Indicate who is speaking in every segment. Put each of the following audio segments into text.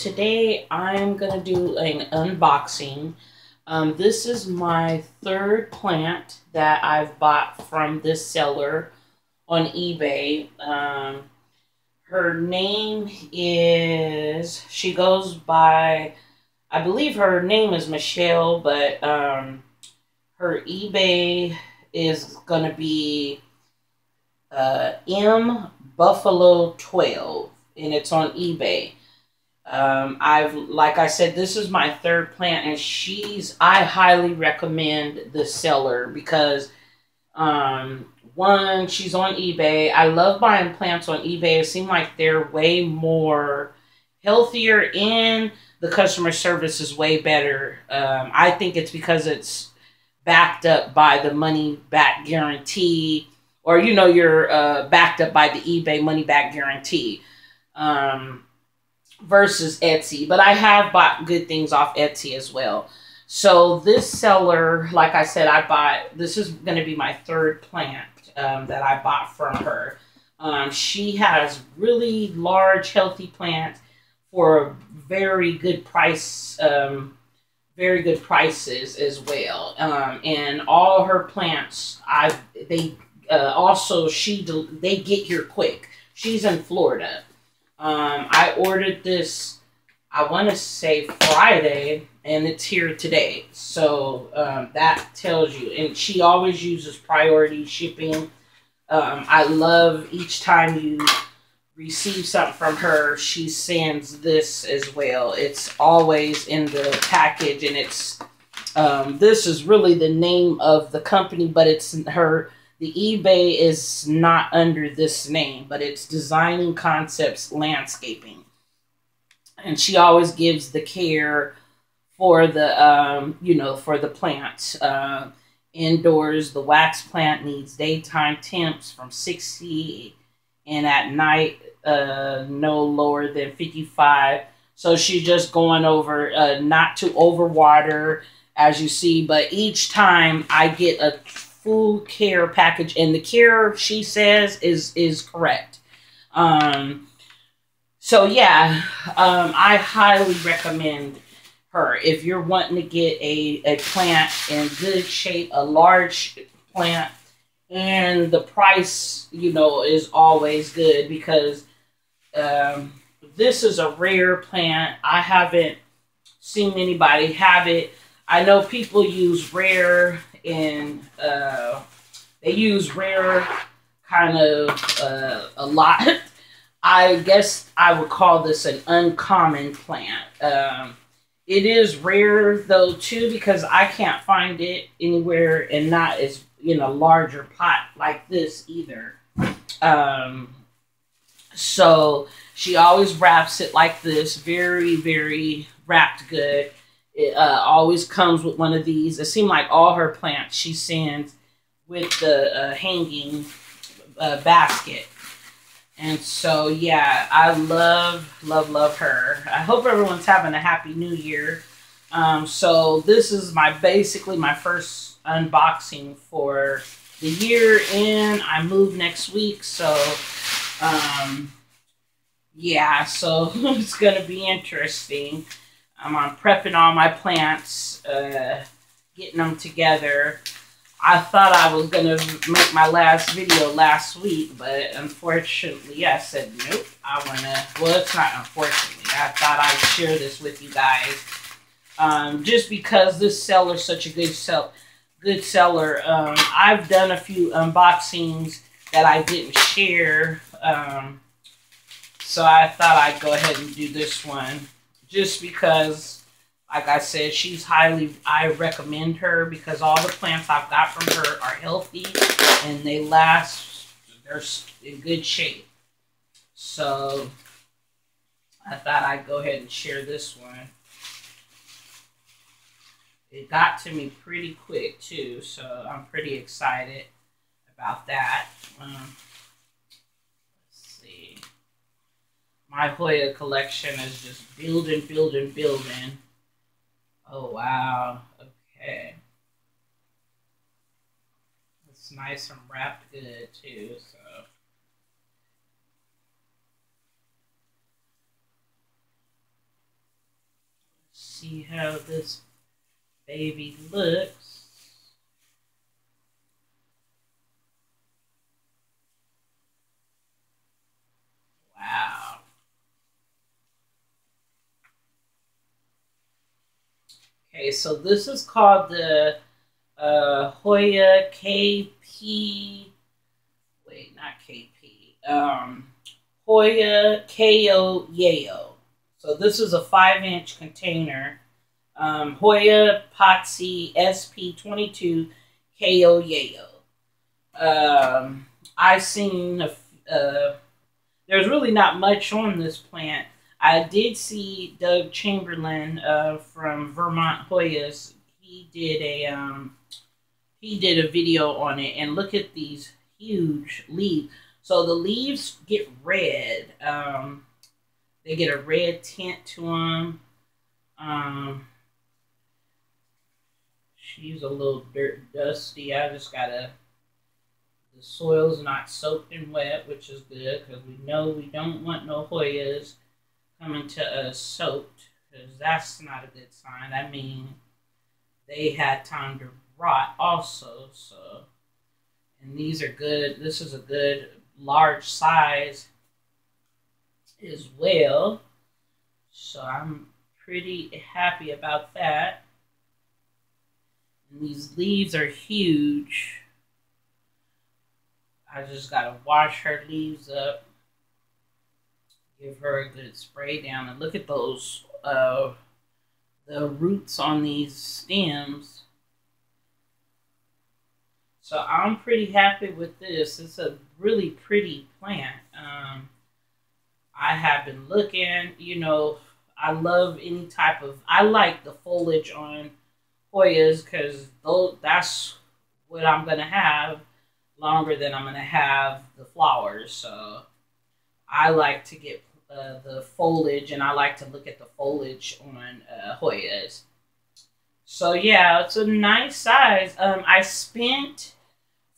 Speaker 1: Today I'm going to do an unboxing. Um, this is my third plant that I've bought from this seller on eBay. Um, her name is, she goes by, I believe her name is Michelle, but um, her eBay is going to be uh, M Buffalo 12 and it's on eBay. Um, I've, like I said, this is my third plant, and she's, I highly recommend the seller because, um, one, she's on eBay. I love buying plants on eBay. It seems like they're way more healthier and the customer service is way better. Um, I think it's because it's backed up by the money back guarantee, or you know, you're uh, backed up by the eBay money back guarantee. Um, versus Etsy, but I have bought good things off Etsy as well. So this seller, like I said, I bought, this is going to be my third plant um, that I bought from her. Um, she has really large, healthy plants for a very good price, um, very good prices as well. Um, and all her plants, I they uh, also she they get here quick. She's in Florida. Um, I ordered this, I want to say Friday, and it's here today. So um, that tells you. And she always uses priority shipping. Um, I love each time you receive something from her, she sends this as well. It's always in the package, and it's um, this is really the name of the company, but it's her the eBay is not under this name, but it's Designing Concepts Landscaping. And she always gives the care for the, um, you know, for the plants. Uh, indoors, the wax plant needs daytime temps from 60 and at night, uh, no lower than 55. So she's just going over uh, not to overwater, as you see, but each time I get a full care package, and the care she says is is correct. Um, so yeah, um, I highly recommend her if you're wanting to get a, a plant in good shape, a large plant, and the price, you know, is always good because um, this is a rare plant. I haven't seen anybody have it. I know people use rare and uh, they use rare kind of uh, a lot. I guess I would call this an uncommon plant. Um, it is rare though too because I can't find it anywhere and not as in a larger pot like this either. Um, so she always wraps it like this, very very wrapped good. It uh, always comes with one of these. It seemed like all her plants she sends with the uh, hanging uh, basket. And so, yeah, I love, love, love her. I hope everyone's having a happy new year. Um, so this is my basically my first unboxing for the year and I move next week. So, um, yeah, so it's going to be interesting. I'm on prepping all my plants, uh, getting them together. I thought I was going to make my last video last week, but unfortunately, I said, nope, I want to, well, it's not unfortunately. I thought I'd share this with you guys. Um, just because this seller's such a good sell, good seller. Um, I've done a few unboxings that I didn't share. Um, so I thought I'd go ahead and do this one just because, like I said, she's highly, I recommend her because all the plants I've got from her are healthy and they last, they're in good shape. So I thought I'd go ahead and share this one. It got to me pretty quick too, so I'm pretty excited about that. Um, my Hoya collection is just building, building, building. Oh, wow. Okay. It's nice and wrapped good, too, so. see how this baby looks. Wow. Okay, so this is called the uh, Hoya KP. Wait, not KP. Um, Hoya KO Yayo. So this is a five inch container. Um, Hoya Potsy SP22 KO Yayo. Um, I've seen, a, uh, there's really not much on this plant. I did see Doug Chamberland uh, from Vermont Hoyas. He did a um, he did a video on it, and look at these huge leaves. So the leaves get red. Um, they get a red tint to them. Um, she's a little dirt dusty. I just gotta. The soil's not soaking wet, which is good because we know we don't want no Hoyas coming to us soaked because that's not a good sign. I mean, they had time to rot also. So, and these are good. This is a good large size as well. So I'm pretty happy about that. And these leaves are huge. I just gotta wash her leaves up. Give her a good spray down. And look at those uh the roots on these stems. So I'm pretty happy with this. It's a really pretty plant. Um, I have been looking, you know, I love any type of, I like the foliage on Hoyas because that's what I'm going to have longer than I'm going to have the flowers. So I like to get uh, the foliage and I like to look at the foliage on uh, Hoyas. So yeah, it's a nice size. Um, I spent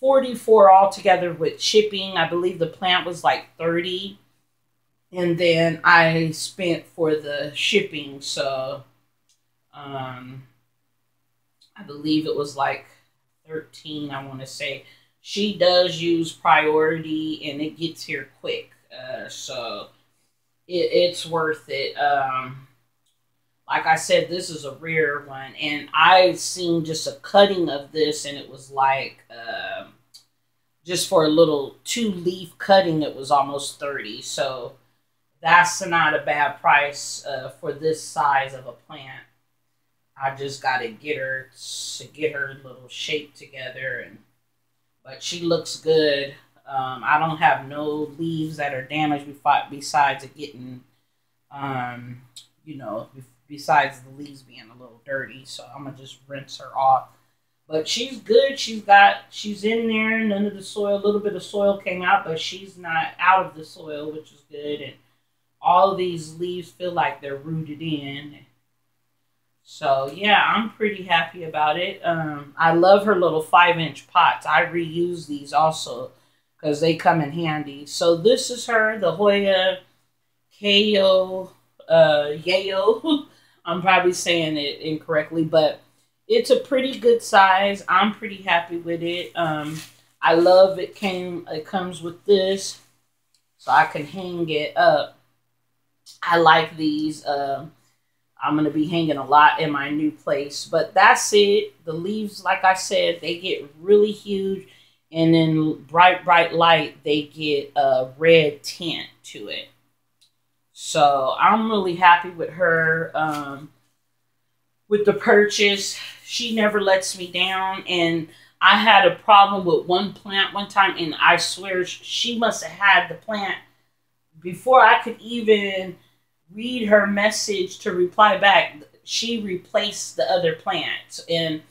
Speaker 1: 44 altogether with shipping. I believe the plant was like 30 and then I spent for the shipping, so um, I believe it was like 13, I want to say. She does use priority and it gets here quick, uh, so it, it's worth it. Um, like I said, this is a rare one, and I've seen just a cutting of this, and it was like um, just for a little two leaf cutting, it was almost 30. So that's not a bad price uh, for this size of a plant. I just got to get her to get her little shape together, and but she looks good. Um, I don't have no leaves that are damaged besides it getting, um, you know, besides the leaves being a little dirty. So I'm gonna just rinse her off. But she's good. She's got she's in there. None of the soil, a little bit of soil came out, but she's not out of the soil, which is good. And all of these leaves feel like they're rooted in. So yeah, I'm pretty happy about it. Um, I love her little five inch pots. I reuse these also because they come in handy. So this is her, the Hoya KO uh, Yayo. I'm probably saying it incorrectly, but it's a pretty good size. I'm pretty happy with it. Um, I love it came it comes with this, so I can hang it up. I like these. Um, I'm going to be hanging a lot in my new place. But that's it. The leaves, like I said, they get really huge. And in bright, bright light, they get a red tint to it. So I'm really happy with her. Um, with the purchase, she never lets me down. And I had a problem with one plant one time. And I swear she must have had the plant before I could even read her message to reply back, she replaced the other plant. And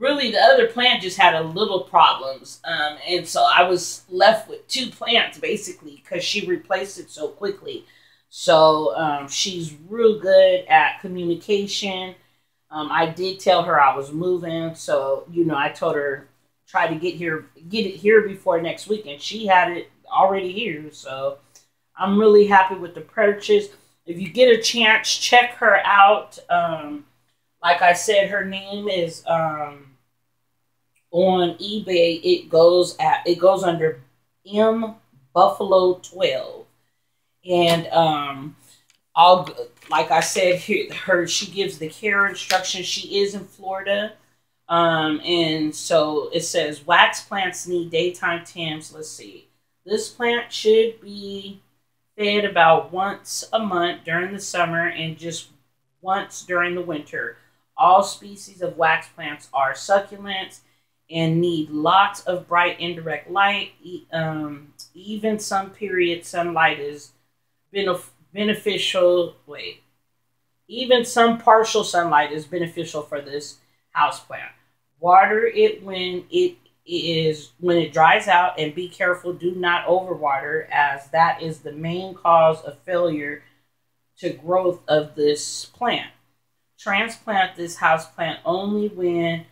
Speaker 1: really, the other plant just had a little problems. Um, and so I was left with two plants basically because she replaced it so quickly. So um, she's real good at communication. Um, I did tell her I was moving, so you know I told her try to get here, get it here before next week, and she had it already here. So I'm really happy with the purchase if you get a chance, check her out. Um, like I said, her name is um, on eBay. It goes at it goes under M Buffalo Twelve, and um, I'll like I said, here her she gives the care instructions. She is in Florida. Um, and so it says wax plants need daytime temps. Let's see. This plant should be fed about once a month during the summer and just once during the winter. All species of wax plants are succulents and need lots of bright indirect light. Um, even some period sunlight is benef- beneficial. Wait, even some partial sunlight is beneficial for this house plant. Water it when it is when it dries out and be careful do not overwater as that is the main cause of failure to growth of this plant. Transplant this house plant only when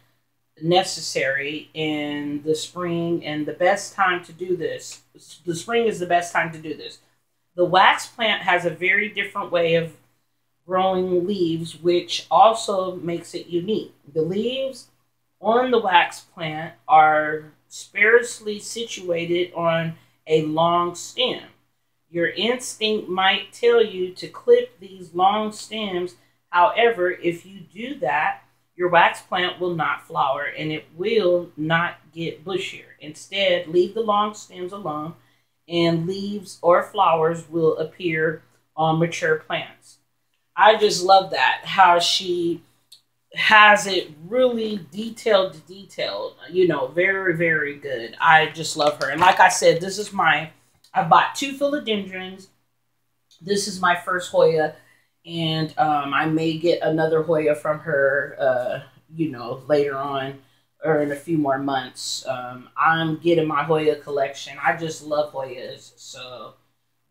Speaker 1: necessary in the spring and the best time to do this the spring is the best time to do this the wax plant has a very different way of growing leaves which also makes it unique the leaves on the wax plant are sparsely situated on a long stem. Your instinct might tell you to clip these long stems. However, if you do that, your wax plant will not flower and it will not get bushier. Instead, leave the long stems alone and leaves or flowers will appear on mature plants. I just love that, how she has it really detailed to detailed. You know, very, very good. I just love her. And like I said, this is my, I bought two philodendrons. This is my first Hoya. And um, I may get another Hoya from her, uh, you know, later on or in a few more months. Um, I'm getting my Hoya collection. I just love Hoyas. So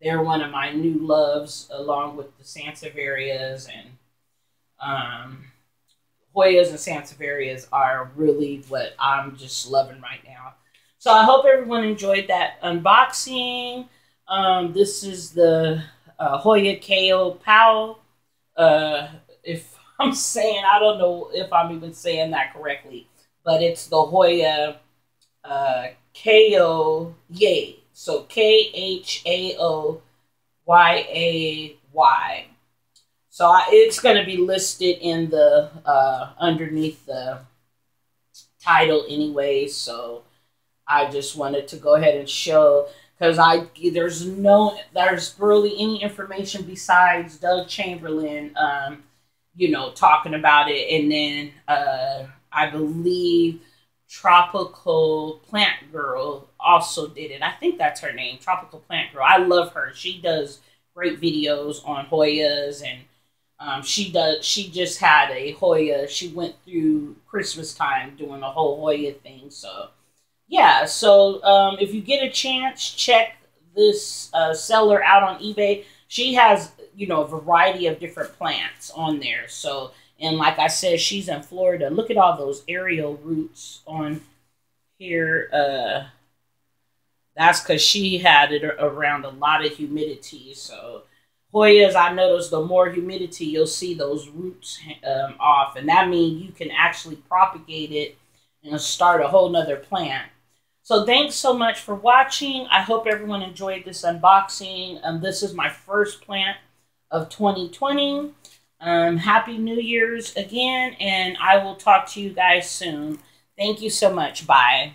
Speaker 1: they're one of my new loves along with the Sansevierias and um, Hoyas and Sansevierias are really what I'm just loving right now. So I hope everyone enjoyed that unboxing. Um, this is the uh, Hoya KO Powell. Uh, if I'm saying, I don't know if I'm even saying that correctly, but it's the Hoya uh. So K H A O Y A Y. So I, it's going to be listed in the uh, underneath the title anyway. So I just wanted to go ahead and show because I there's no there's really any information besides Doug Chamberland, um, you know, talking about it, and then uh, I believe Tropical Plant Girl also did it. I think that's her name, Tropical Plant Girl. I love her. She does great videos on Hoyas and um, she does. She just had a Hoya. She went through Christmas time doing a whole Hoya thing. So, yeah. So um, if you get a chance, check this uh, seller out on eBay. She has you know a variety of different plants on there. So and like I said, she's in Florida. Look at all those aerial roots on here. Uh, that's because she had it around a lot of humidity. So Hoyas, I noticed the more humidity, you'll see those roots um, off, and that means you can actually propagate it and start a whole nother plant. So thanks so much for watching. I hope everyone enjoyed this unboxing. Um, this is my first plant of 2020. Um, Happy New Year's again, and I will talk to you guys soon. Thank you so much. Bye.